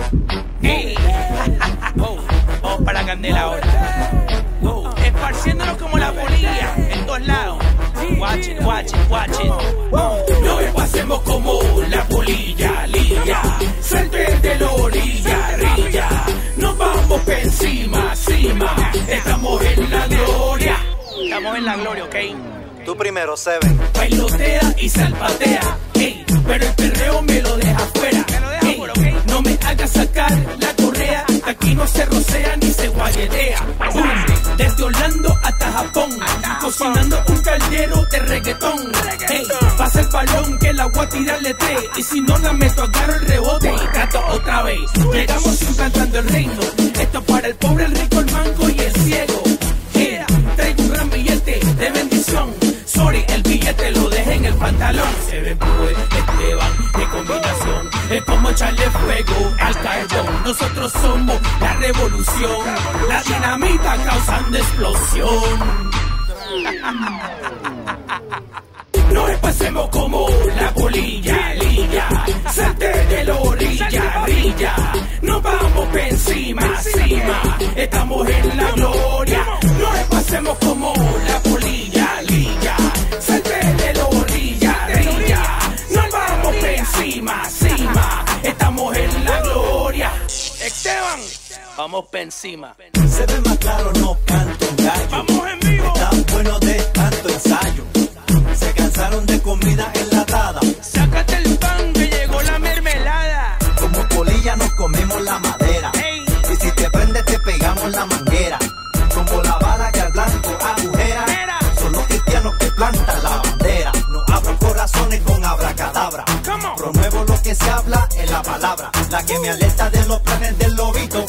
Oh, vamos para la candela ahora. Oh, esparciéndonos como la polilla en todos lados. Watch it, watch it, watch it. No pasemos como la polilla, lilla. Salte de la orilla, rilla. Nos vamos pa' encima, cima. Estamos en la gloria. Estamos en la gloria, ¿ok? Tú primero, Seven. Bailotea y salpatea, ey, pero el perreo me lo deja Japón, cocinando un caldero de reggaetón. Ey, pasa el balón que la voy a tirarle tres, y si no la meto agarro el rebote y trato otra vez. Llegamos implantando el reino, esto para el pobre, el rico, el mango y el ciego. Yeah, traigo un gran billete de bendición. Sorry, el billete lo dejé en el pantalón. Se ve pues, Esteban, de combinación. Es como echarle fuego al carbón. Nosotros somos la revolución. La dinamita causando explosión. No pasemos como la polilla, lilla. Vamos pa' encima. Se ve más claro, no canto un gallo. Vamos en vivo. Tan bueno de tanto ensayo. Se cansaron de comida enlatada. Sácate el pan que llegó la mermelada. Como polilla nos comemos la madera. Ey. Y si te prende te pegamos la manguera. Como la bala que al blanco agujera. Son los cristianos que plantan la bandera. No abro corazones con abracadabra. Come on. Promuevo lo que se habla en la palabra. La que me alerta de los planes del lobito.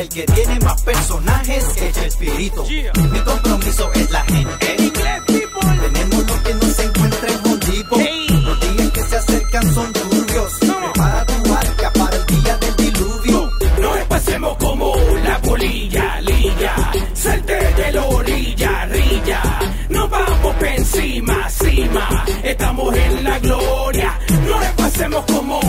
El que tiene más personajes el espíritu. Yeah. Mi compromiso es la gente. Inglés, people. Tenemos lo que no se encuentra en Home Depot. Hey. Los días que se acercan son turbios. ¿Cómo? Prepara tu arca para el día del diluvio. No pasemos como la polilla, lilla. Salte de la orilla, rilla. Nos vamos pa' encima, cima. Estamos en la gloria. No pasemos como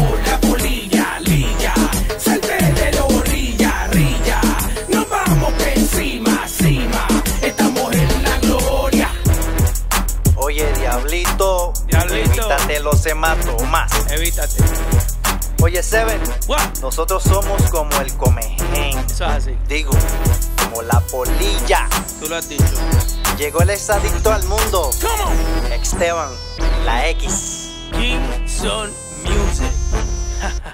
Oye, Diablito. Diablito. Evítate los hematomas. Evítate. Oye, Seven. What? Nosotros somos como el comején. Eso es así. Digo, como la polilla. Tú lo has dicho. Llegó el exadicto al mundo. Come on. Esteban, la X. King Son Music.